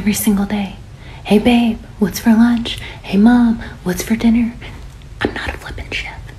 every single day. Hey, babe, what's for lunch? Hey, mom, what's for dinner? I'm not a flippin' chef.